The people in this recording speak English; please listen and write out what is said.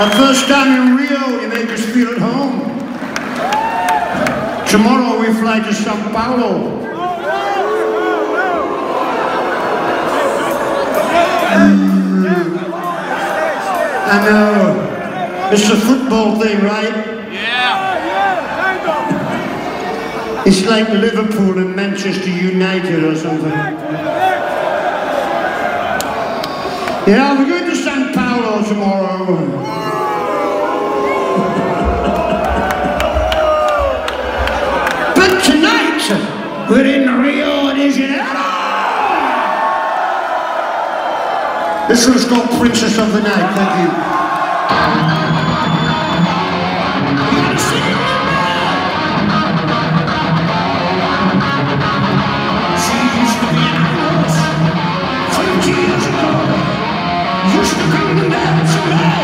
The first time in Rio, you make us feel at home. Tomorrow we fly to Sao Paulo. I know. It's a football thing, right? Yeah. It's like Liverpool and Manchester United or something. Yeah, we're going to Sao Paulo tomorrow. We're in Rio de Janeiro! This one's called Princess of the Night. Thank you. Just to come to that,